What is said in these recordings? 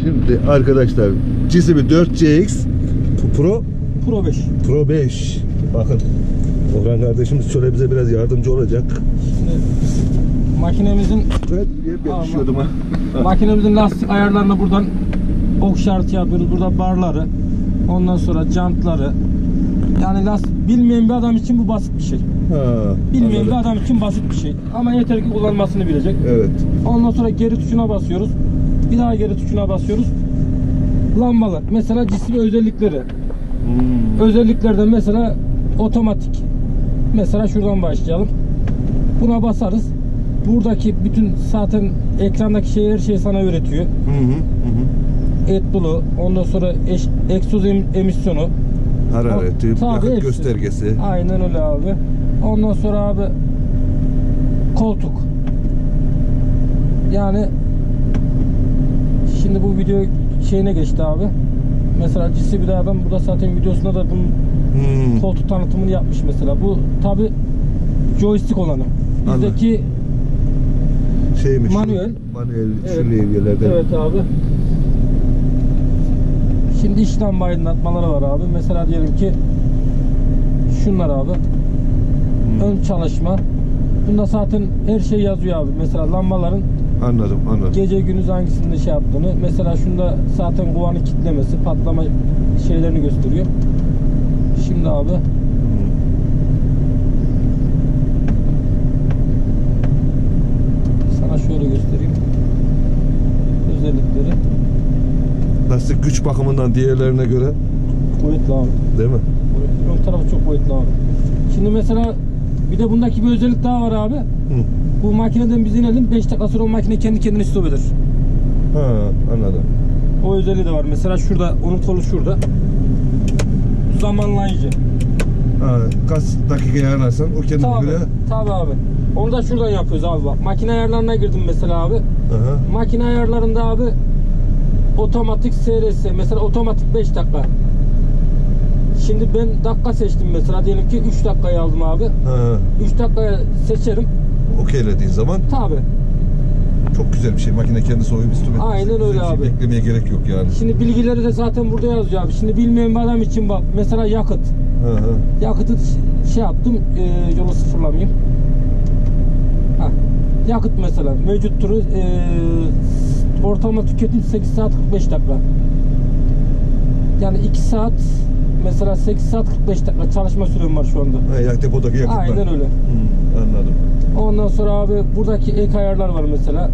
Şimdi arkadaşlar GSB 4CX Pro Pro 5. Pro 5. Bakın Orhan kardeşimiz şöyle bize biraz yardımcı olacak. Şimdi makinemizin Evet, ben Tamam. düşüyordum ha. makinemizin lastik ayarlarını buradan ok şartı yapıyoruz. Burada barları, ondan sonra jantları. Yani lastik bilmeyen bir adam için bu basit bir şey. Ha, Bilmeyen anladım. bir adam için basit bir şey. Ama yeter ki kullanmasını bilecek. Evet. Ondan sonra geri tuşuna basıyoruz. Bir daha geri tuşuna basıyoruz. Lambalar. Mesela cisim özellikleri. Hmm. Özelliklerden mesela otomatik. Mesela şuradan başlayalım. Buna basarız. Buradaki bütün zaten ekrandaki şey her şeyi sana öğretiyor. Hı hı. hı hı. AdBlue, ondan sonra eş, egzoz em- emisyonu. Harareti, Tabii yakıt hepsi. göstergesi. Aynen öyle abi. Ondan sonra abi koltuk. Yani şimdi bu video şeyine geçti abi. Mesela GC bir adam burada zaten videosunda da bunun Hmm. koltuk tanıtımını yapmış mesela. Bu tabi joystick olanı. Bizdeki Şeymiş. Manuel. Manuel Evet. şu levyelerden. evet abi. Şimdi işlem aydınlatmaları var abi. Mesela diyelim ki şunlar abi. Hmm. Ön çalışma. Bunda zaten her şey yazıyor abi. Mesela lambaların Anladım, anladım. gece gündüz hangisinde şey yaptığını. Mesela şunda zaten kovanın kitlemesi, patlama şeylerini gösteriyor. Şimdi abi sana şöyle göstereyim. Özellikleri. Lastik güç bakımından diğerlerine göre Kuvvetli abi. değil mi? Ön tarafı çok kuvvetli abi. Şimdi mesela bir de bundaki bir özellik daha var abi. Hı. Bu makineden biz inelim 5 dakika sonra o makine kendi kendine stop eder. Ha, anladım. O özelliği de var. Mesela şurada onun kolu şurada. Zamanlayıcı. Ha, kaç dakika ayarlarsan o kendine Tabii. göre. Tabii abi. Onu da şuradan yapıyoruz abi bak. Makine ayarlarına girdim mesela abi. Aha. Makine ayarlarında abi otomatik SRS mesela otomatik 5 dakika. Şimdi ben dakika seçtim mesela diyelim ki 3 dakikayı aldım abi. Ha, 3 dakikaya seçerim. Okeylediğin zaman Tabi. çok güzel bir şey. Makine kendisi oyun üstüne. Aynen öyle abi. Beklemeye gerek yok yani. Şimdi bilgileri de zaten burada yazıyor abi. Şimdi bilmeyen bir adam için bak mesela yakıt. Ha, ha. Yakıtı şey yaptım e, yolu sıfırlamayayım. Ha. Yakıt mesela mevcut turu e, ortalama tüketim 8 saat 45 dakika. Yani 2 saat mesela 8 saat 45 dakika çalışma sürem var şu anda. Ha, yak depodaki yakıtlar. Aynen öyle. Hı, anladım. Ondan sonra abi buradaki ek ayarlar var mesela.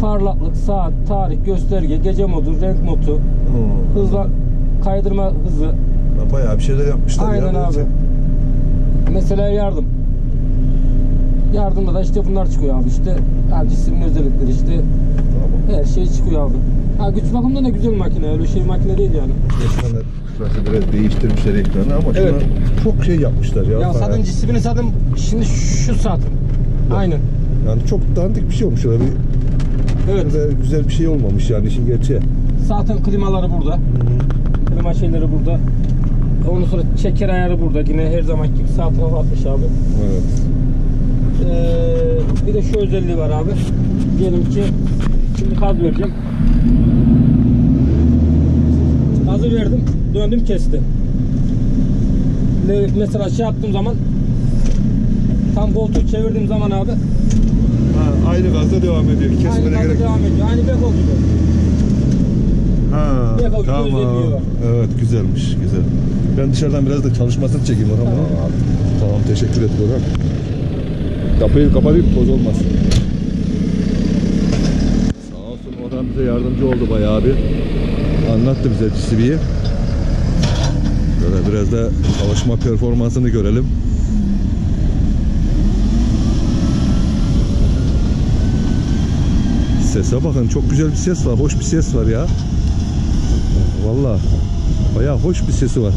Parlaklık, saat, tarih, gösterge, gece modu, renk modu, Hı. hızla kaydırma hızı, Ha, Bayağı bir şeyler yapmışlar Aynen ya. abi. Mesela yardım. Yardımda da işte bunlar çıkıyor abi işte. Ha, cismin özellikleri işte. Tamam. Her şey çıkıyor abi. Ha güç bakımından da güzel makine. Öyle şey makine değil yani. Ekranı şurası biraz değiştirmişler ekranı ama şuna Evet. çok şey yapmışlar ya. Ya Bayağı. zaten cismini zaten şimdi şu zaten. Aynen. Yani çok dandik bir şey olmuş öyle bir Evet. öyle güzel bir şey olmamış yani işin gerçeği. Zaten klimaları burada. Klima şeyleri burada. Ondan sonra çeker ayarı burada. Yine her zaman gibi sağ tarafa atmış abi. Evet. Ee, bir de şu özelliği var abi. Diyelim ki şimdi gaz vereceğim. Gazı verdim, döndüm kesti. Mesela şey yaptığım zaman tam koltuğu çevirdiğim zaman abi Ha, aynı gazda devam ediyor. aynı Kesmene gazı gerek yok. devam ediyor. Aynı beko gibi. Ha, bakın tamam. özelliği var. Evet güzelmiş güzel. Ben dışarıdan biraz da çalışmasını çekeyim Orhan. Tamam abi. Tamam teşekkür et Orhan. Kapıyı kapatayım toz olmasın. Sağ olsun Orhan bize yardımcı oldu bayağı bir. Anlattı bize GCB'yi. Böyle biraz da çalışma performansını görelim. Sese bakın çok güzel bir ses var. Hoş bir ses var ya. Valla bayağı hoş bir sesi var.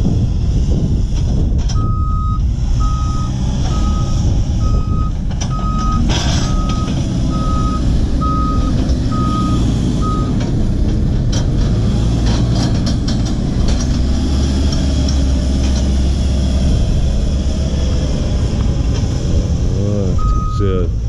Evet, güzel.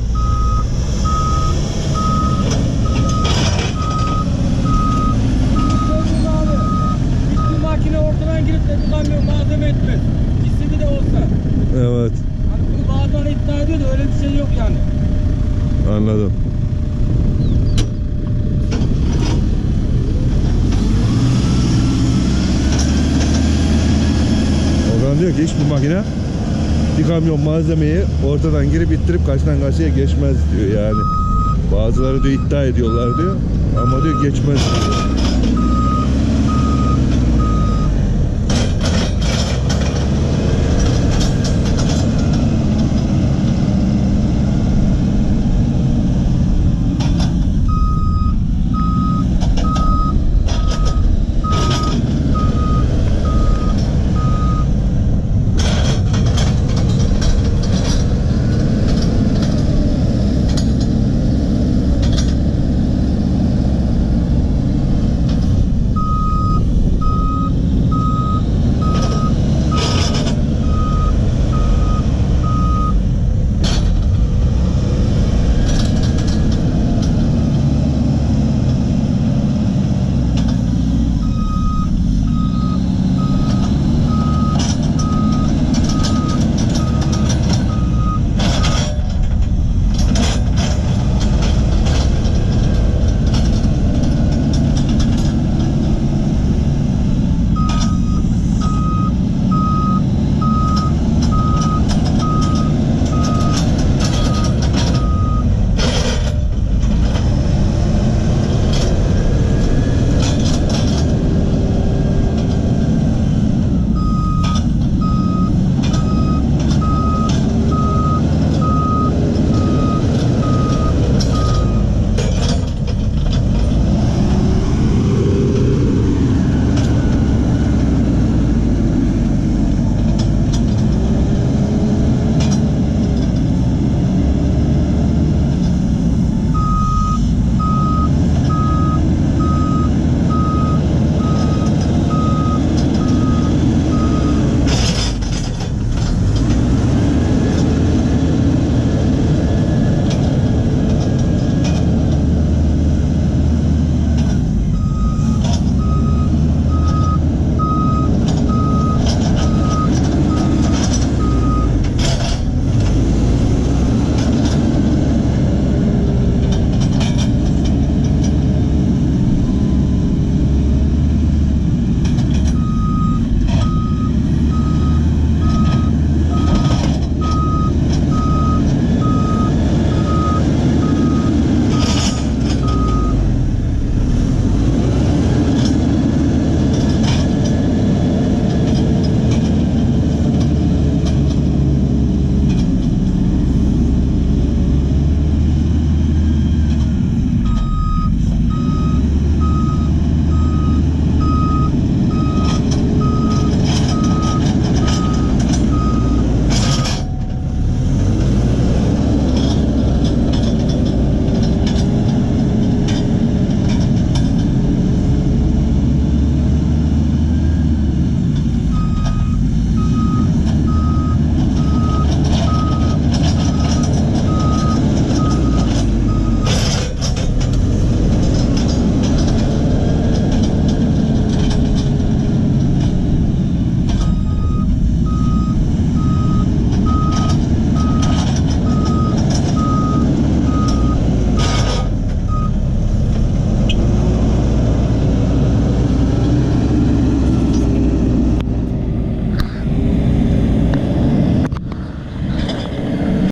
Öyle bir şey yok yani. Anladım. Orhan diyor ki hiç bu makine bir kamyon malzemeyi ortadan girip ittirip karşıdan karşıya geçmez diyor yani. Bazıları diyor iddia ediyorlar diyor ama diyor geçmez diyor.